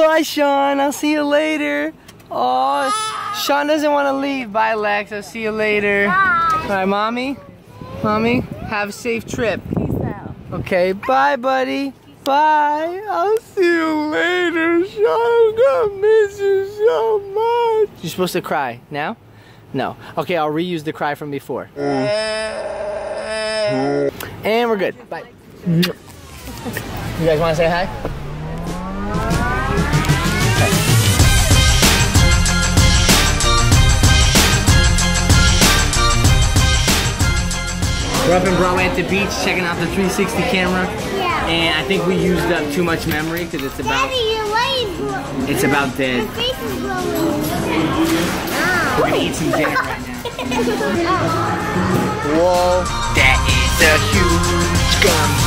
Bye, Sean. I'll see you later. Oh, Sean doesn't want to leave. Bye, Lex. I'll see you later. Bye. All right, mommy. Mommy, have a safe trip. Peace out. Okay, bye, buddy. Bye. I'll see you later, Sean. I'm gonna miss you so much. You're supposed to cry now? No. Okay, I'll reuse the cry from before. And we're good. Bye. You guys want to say hi? We're up in Broadway at the beach checking out the 360 camera. Yeah. And I think we used up too much memory because it's about Daddy, your leg is it's about Your dead. face is glowing. We're gonna eat some jam right now. oh. Whoa. That is a huge gummy.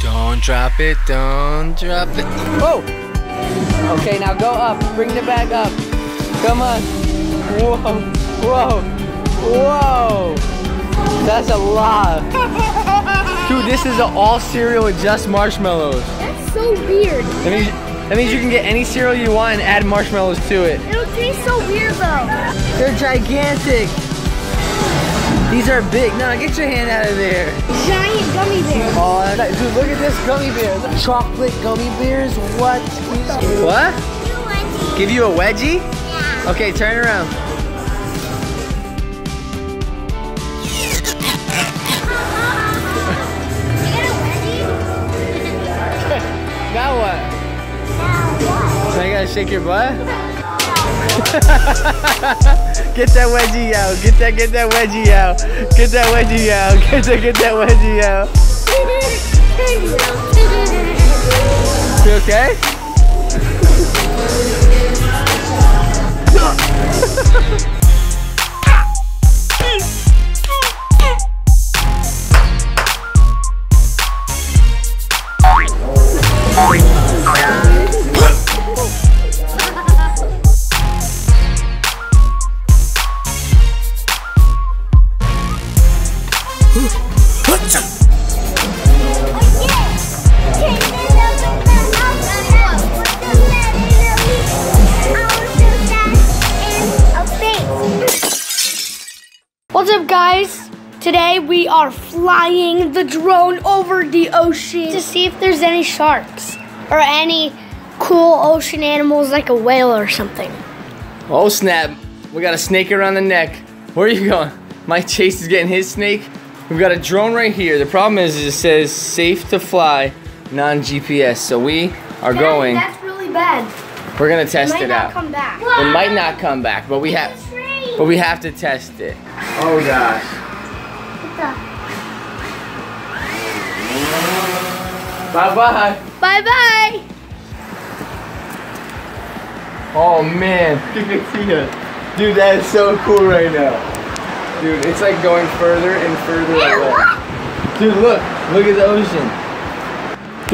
Don't drop it, don't drop it. Whoa! Okay, now go up. Bring the bag up. Come on. Whoa, whoa, whoa. That's a lot. Dude, this is an all cereal with just marshmallows. That's so weird. That means, that means you can get any cereal you want and add marshmallows to it. It'll taste so weird though. They're gigantic. These are big. No, get your hand out of there. Giant gummy bear. Oh, dude, look at this gummy bear. Chocolate gummy bears? What? What? Give you a wedgie? Yeah. Okay, turn around. Now what? Now you gotta shake your butt? get that wedgie out. Get that, get that wedgie out. Get that wedgie out. Get that, get that wedgie out. You okay? What's up, guys? Today we are flying the drone over the ocean to see if there's any sharks or any cool ocean animals like a whale or something. Oh snap. We got a snake around the neck. Where are you going? Mike Chase is getting his snake. We've got a drone right here. The problem is it says safe to fly, non-GPS. So we are going, That's really bad. we're gonna test Might it not out. come back. It might not come back, but we have but we have to test it. Oh gosh. Bye bye. Bye bye. Oh man, you can see it. Dude, that is so cool right now. Dude, it's like going further and further away. Dude, look, look at the ocean.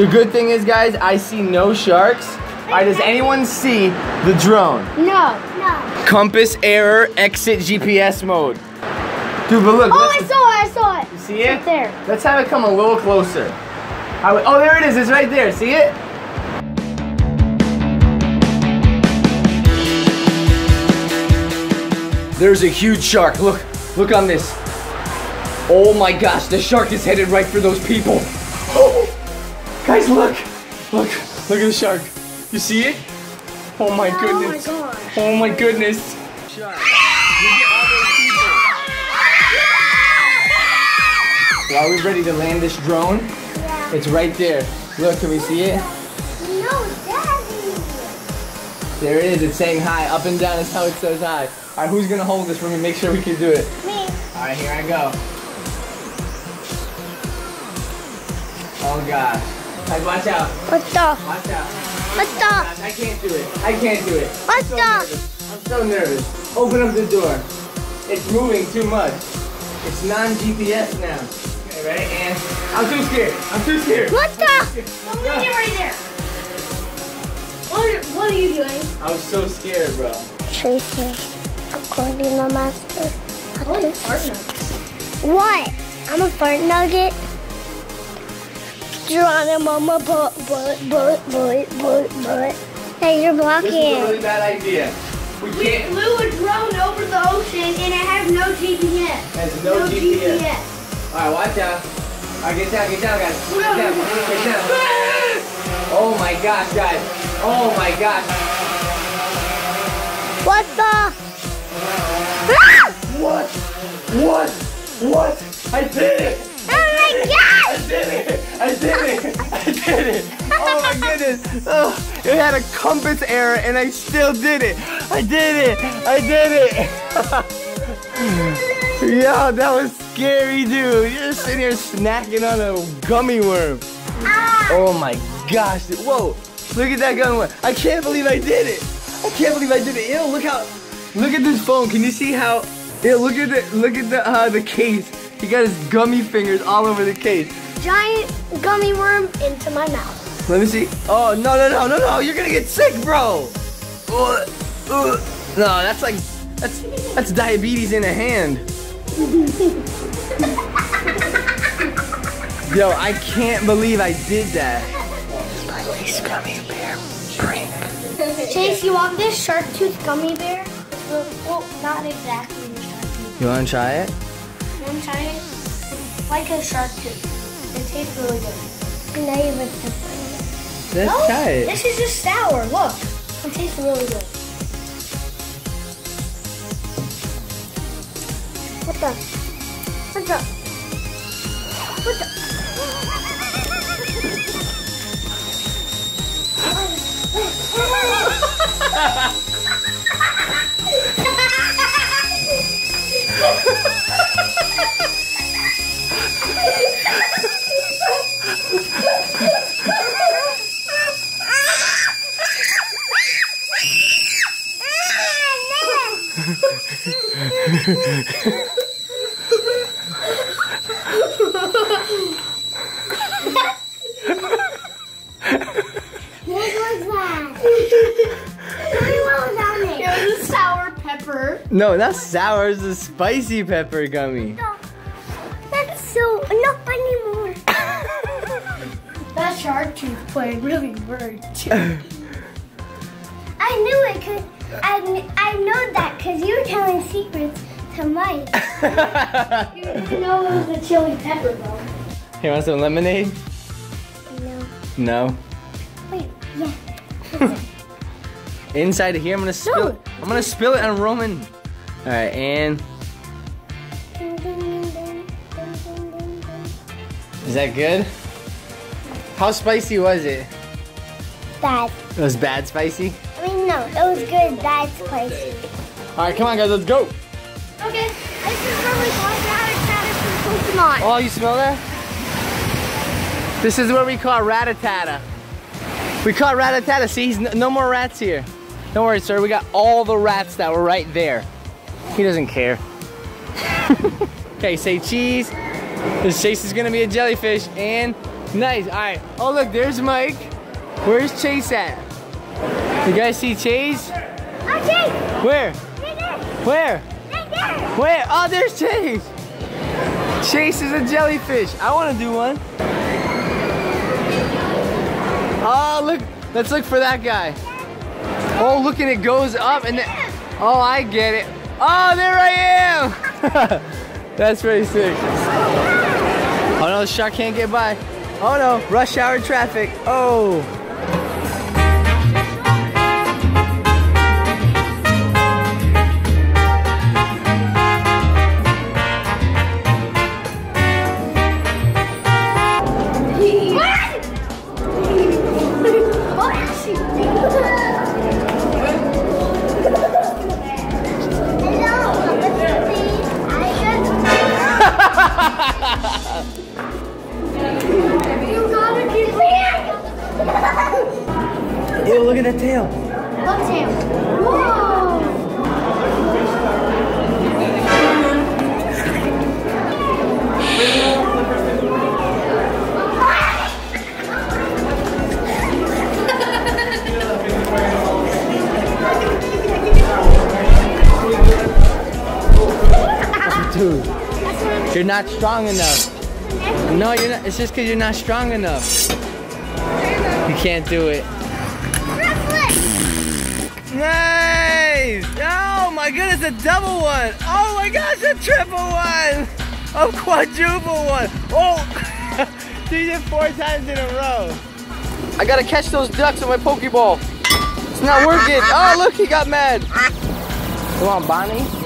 The good thing is, guys, I see no sharks. All right, does anyone see the drone? No. No. Compass error, exit GPS mode. Dude, but look, Oh, I saw it. I saw it. you see it? Right there. Let's have it come a little closer. Would- oh, there it is. It's right there. See it? There's a huge shark. Look, look on this. Oh my gosh, the shark is headed right for those people. Oh, Guys, look. Look, look at the shark. You see it? Oh my oh goodness. gosh. Oh my goodness. Shark. Look at all those people. Are we ready to land this drone? It's right there. Look, can we see it? No, Daddy. There it is. It's saying hi. Up and down is how it says hi. All right, who's gonna hold this for me? Make sure we can do it. Me. All right, here I go. Oh gosh. Hey, watch out. What the? Watch out. What the? Gosh, I can't do it. I can't do it. What I'm so the? nervous. I'm so nervous. Open up the door. It's moving too much. It's non-GPS now. Okay, ready? And I'm too scared. I'm too scared. What the? Don't leave it right there. What are, what are you doing? I was so scared, bro. Tracy, according to master. What? What? I'm a fart nugget. Geronimo, but, but, but, but, but, but. Hey, you're blocking. This is a really bad idea. We We can't. flew a drone over the ocean and it has no GPS. Has no, GPS. All right, watch out. All right, get down, get down, guys. Get down, get down. Oh my gosh, guys. Oh my gosh. What the? What? What? What? I did it! Oh my gosh! I did it! I did it! I did it! Oh my goodness! Oh, it had a compass error and I still did it! I did it! I did it! Yo, that was scary, dude. You're sitting here snacking on a gummy worm. Ah! Oh my gosh! dude. Whoa! Look at that gummy worm. I can't believe I did it! I can't believe I did it. Ew, look how. Look at this phone. Can you see how? Ew, look at the look at the uh, the case. He got his gummy fingers all over the case. Giant gummy worm into my mouth. Let me see. Oh no no no no no! You're gonna get sick, bro. Ugh, ugh. No, that's like that's that's diabetes in a hand. Yo, I can't believe I did that. Gummy bear prank. Chase, you want this shark tooth gummy bear? Well, well, not exactly a shark tooth. You wanna try it? You want to try it? It's like a shark tooth. It tastes really good. Now you with the Let's No, try it. This is just sour. Look. It tastes really good. What the? What the? What the? Ha ha ha! Pepper. No, not sour. It's a spicy pepper gummy. No. That's so not anymore. That shark tooth played really too. I knew it because I, I know that because you were telling secrets to Mike. you didn't know it was a chili pepper though. You want some lemonade? No. No. Inside of here, I'm gonna spill No. it. I'm gonna spill it on Roman. All right, and is that good? How spicy was it? Bad. It was bad spicy. I mean, no, it was good. That's spicy. All right, come on, guys, let's go. Okay, this is really called Rattata from Pokemon. Oh, you smell that? This is what we call ratatata. We call ratatata. See, he's no more rats here. Don't worry, sir. We got all the rats that were right there. He doesn't care. okay, say cheese. This Chase is gonna be a jellyfish and nice. All right. Oh look, there's Mike. Where's Chase at? You guys see Chase? Okay. Where? Right. Where? Right there. Where? Oh, there's Chase. Chase is a jellyfish. I want to do one. Oh, look. Let's look for that guy. Oh, look, and it goes up and. Oh, I get it. Oh, there I am. That's pretty sick. Oh no, the shark can't get by. Oh no, rush hour traffic. Oh. Dude, you're not strong enough. No, you're not. It's just because you're not strong enough. You can't do it. Nice! Oh my goodness, a double one! Oh my gosh, a triple one! A quadruple one! Oh! Did four times in a row. I gotta catch those ducks with my Pokeball. It's not working. Oh, look, he got mad. Come on, Bonnie?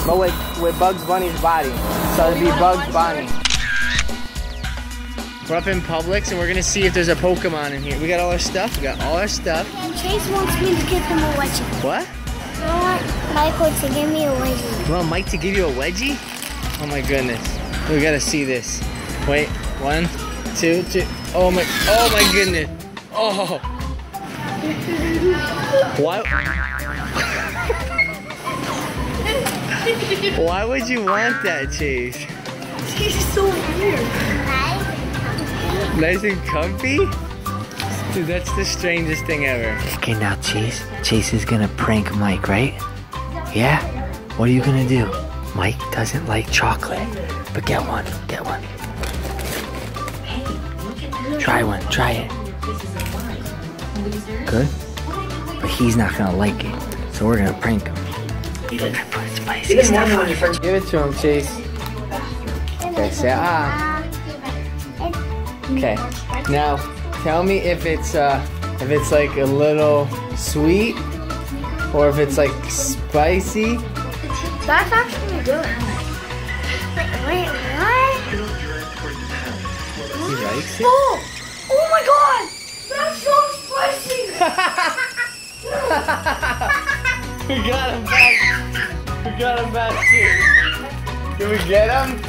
Yeah. But with, with Bugs Bunny's body. So it'd be Bugs Bunny. We're up in Publix and we're gonna see if there's a Pokemon in here. We got all our stuff. We got all our stuff. And Chase wants me to give him a wedgie. What? I want Michael to give me a wedgie. You want Mike to give you a wedgie? Oh my goodness. We gotta see this. Wait, one, two, two. Oh my, oh my goodness. Oh. Why? Why would you want that, Chase? Chase so weird. Nice and comfy? Dude, that's the strangest thing ever. Okay, now Chase. Chase is gonna prank Mike, right? Yeah? What are you gonna do? Mike doesn't like chocolate, but get one, get one. Try one, try it. Good? But he's not gonna like it, so we're gonna prank him. You're gonna put spicy stuff on it. Give it to him, Chase. Okay, say ah. Okay. Now, tell me if it's uh, if it's like a little sweet, or if it's like spicy. That's actually good. Wait, wait, what? He likes it. Oh! Oh my god! That's so spicy! we got him back. We got him back too. Can we get him?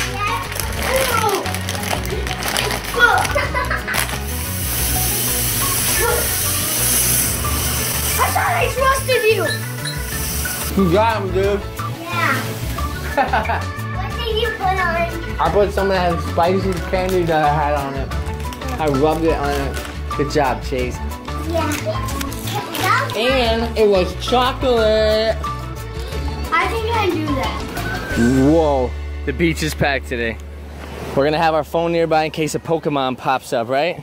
I thought I trusted you! We got him, dude. Yeah. what did you put on? I put some of that spicy candy that I had on it. I rubbed it on it. Good job, Chase. Yeah. And it was chocolate. I think I do that. Whoa, the beach is packed today. We're gonna have our phone nearby in case a Pokemon pops up, right?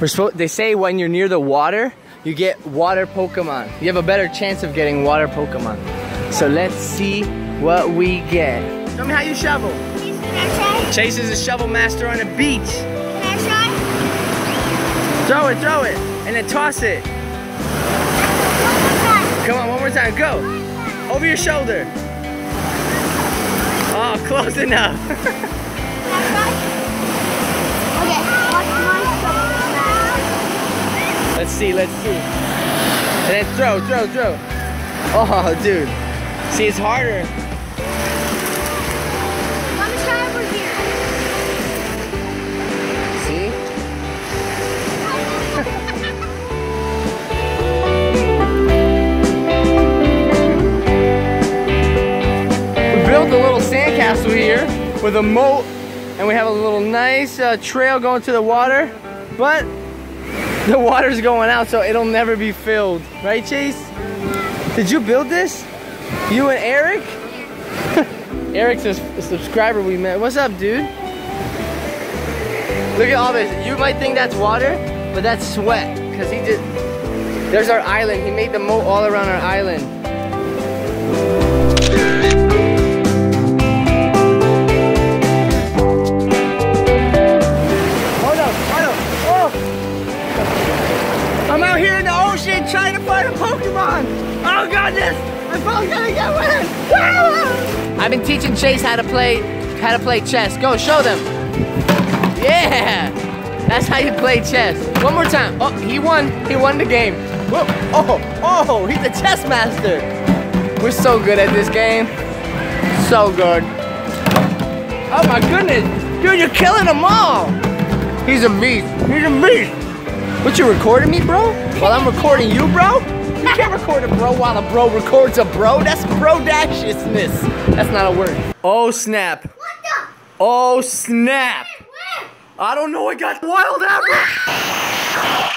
We're supposed. They say when you're near the water, you get water Pokemon. You have a better chance of getting water Pokemon. So let's see what we get. Show me how you shovel. Can I try? Chase is a shovel master on the beach. Can I try? Throw it, throw it, and then toss it. One more time. Come on, one more time, go. Over your shoulder. Oh, close enough. Let's see, let's see. And then throw, throw, throw. Oh, dude. See, it's harder. With a moat and we have a little nice uh, trail going to the water but the water's going out so it'll never be filled. Right Chase? Did you build this? You and Eric? Eric's a, a subscriber we met. What's up dude? Look at all this. You might think that's water but that's sweat because he just there's our island. He made the moat all around our island I'm out here in the ocean trying to find a Pokemon. Oh goodness! My phone's gonna get wet. Ah! I've been teaching Chase how to play how to play chess. Go show them. Yeah! That's how you play chess. One more time. Oh, he won. He won the game. Whoa. Oh, oh, he's a chess master. We're so good at this game. So good. Oh my goodness. Dude, you're killing them all. He's a beast. He's a beast. What, you recording me, bro? While I'm recording you, bro? You can't record a bro while a bro records a bro. That's brodaciousness. That's not a word. Oh, snap. What the? Oh, snap. Where? I don't know. I got wild apple. Oh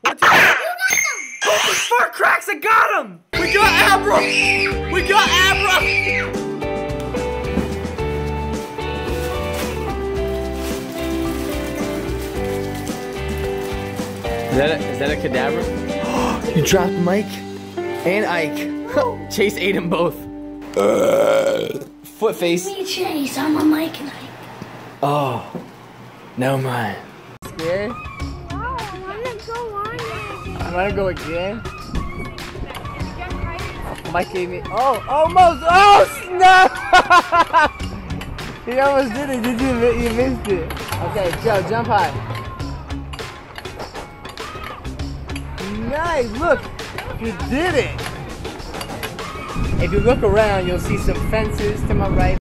what the? You got them. Focus spark cracks. I got him. We got Abra. We got Abra. That a, is that a cadaver? you dropped Mike and Ike. Chase ate them both. Uh. Foot face. Me Chase, I'm a Mike and Ike. Oh, no mind. Scared? Oh, I want to go on it. I want to go again. Mike gave me. Oh, almost. Oh, snap! he almost did it. Did you? You missed it. Okay, Joe, jump high. Look, you did it. If you look around, you'll see some fences to my right.